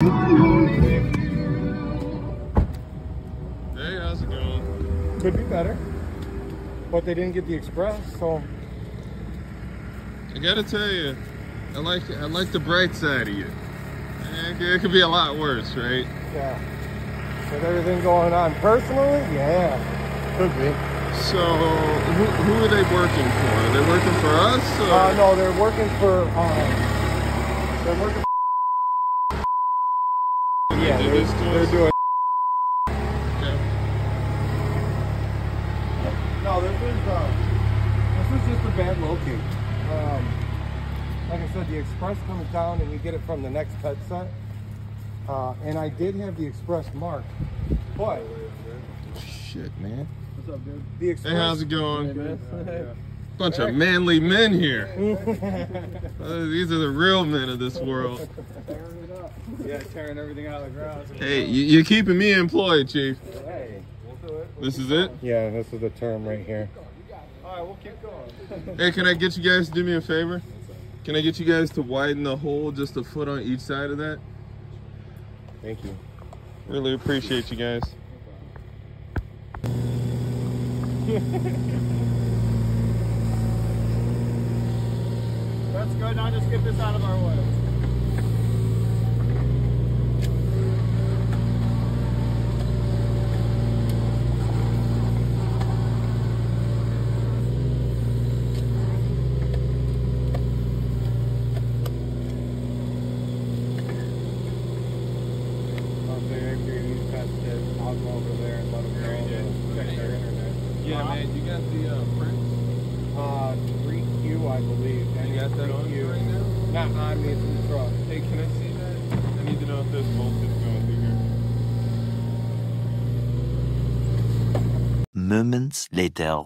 Hey, how's it going? Could be better. But they didn't get the express, so I gotta tell you, I like I like the bright side of you. It could be a lot worse, right? yeah. With everything going on personally, yeah. Could be. So, who, who are they working for? Are they working for us? Or? Uh no, they're working for um they're working Yeah, They did they're, this to they're us? doing Okay. No, this is uh, this is just a bad locate. Um, like I said, the express comes down and you get it from the next pet set. Uh, and I did have the express marked, but Shit, man. what's up, dude? The express. Hey, how's it going? Bunch of manly men here. Uh, these are the real men of this world. yeah, tearing everything out of the ground. Hey, you, you're keeping me employed, Chief. Hey, we'll do it. This is it? Yeah, this is the term right here. All right, we'll keep going. Hey, can I get you guys to do me a favor? Can I get you guys to widen the hole just a foot on each side of that? Thank you. Really appreciate you guys. That's good. Now just get this out of our way. I'll go over there and let them know. Check. Yeah, man, you got the. Uh, 3Q, I believe. You got that on you right now? Not on me, it's in the truck. Hey, can I see that? I need to know if there's voltage going through here. Moments later.